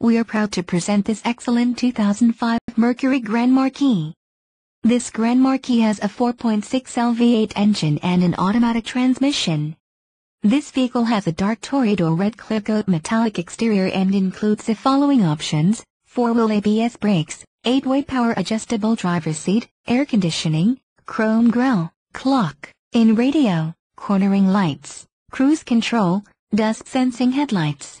we are proud to present this excellent 2005 Mercury Grand Marquis. This Grand Marquis has a 4.6L V8 engine and an automatic transmission. This vehicle has a dark Toreador red clear-coat metallic exterior and includes the following options, 4-wheel ABS brakes, 8-way power adjustable driver's seat, air conditioning, chrome grille, clock, in radio, cornering lights, cruise control, dust sensing headlights.